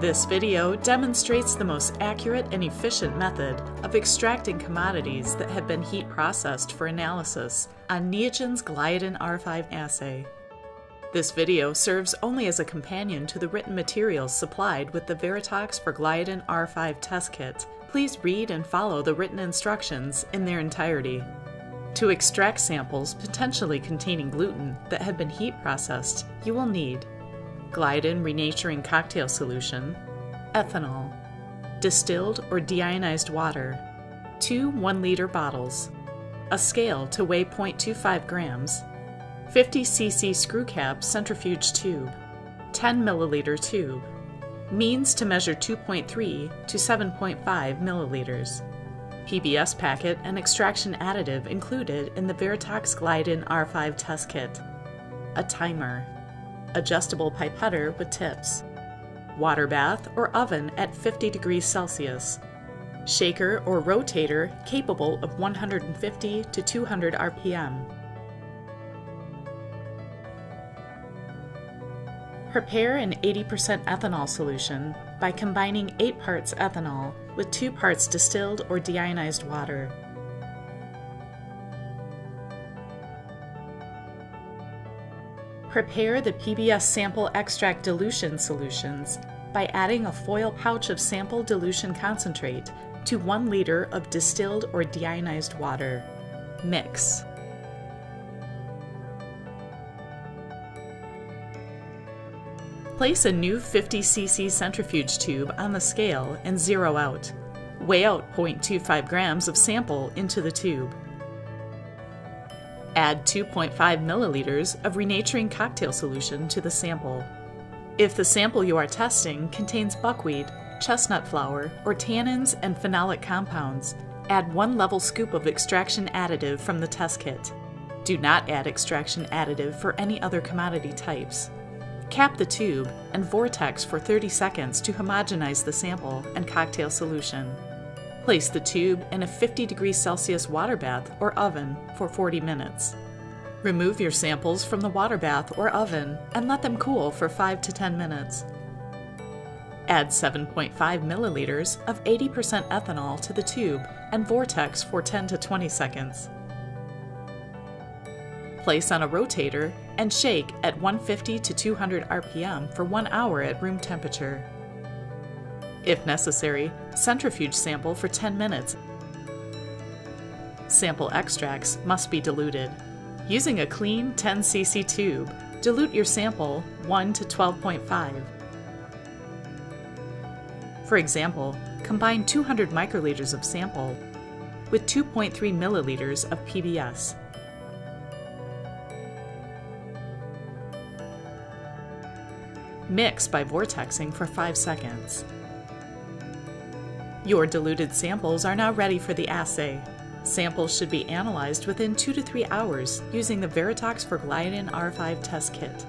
This video demonstrates the most accurate and efficient method of extracting commodities that have been heat processed for analysis on Neogen's Gliadin R5 assay. This video serves only as a companion to the written materials supplied with the Veratox for Gliadin R5 test kit. Please read and follow the written instructions in their entirety. To extract samples potentially containing gluten that have been heat processed, you will need Gliadin renaturing cocktail solution, ethanol, distilled or deionized water, two 1 liter bottles, a scale to weigh 0.25 grams, 50 cc screw cap centrifuge tube, 10 milliliter tube, means to measure 2.3 to 7.5 milliliters. PBS packet and extraction additive included in the Veratox Gliadin R5 test kit. A timer, adjustable pipetter with tips, water bath or oven at 50 degrees Celsius, shaker or rotator capable of 150 to 200 RPM. Prepare an 80% ethanol solution by combining 8 parts ethanol with 2 parts distilled or deionized water. Prepare the PBS sample extract dilution solutions by adding a foil pouch of sample dilution concentrate to 1 liter of distilled or deionized water. Mix. Place a new 50 cc centrifuge tube on the scale and zero out. Weigh out 0.25 grams of sample into the tube. Add 2.5 milliliters of renaturing cocktail solution to the sample. If the sample you are testing contains buckwheat, chestnut flour, or tannins and phenolic compounds, add one level scoop of extraction additive from the test kit. Do not add extraction additive for any other commodity types. Cap the tube and vortex for 30 seconds to homogenize the sample and cocktail solution. Place the tube in a 50 degrees Celsius water bath or oven for 40 minutes. Remove your samples from the water bath or oven and let them cool for 5 to 10 minutes. Add 7.5 milliliters of 80% ethanol to the tube and vortex for 10 to 20 seconds. Place on a rotator and shake at 150 to 200 RPM for 1 hour at room temperature. If necessary, centrifuge sample for 10 minutes. Sample extracts must be diluted. Using a clean 10 cc tube, dilute your sample 1 to 12.5. For example, combine 200 microliters of sample with 2.3 milliliters of PBS. Mix by vortexing for 5 seconds. Your diluted samples are now ready for the assay. Samples should be analyzed within 2 to 3 hours using the Veratox for Gliadin R5 test kit.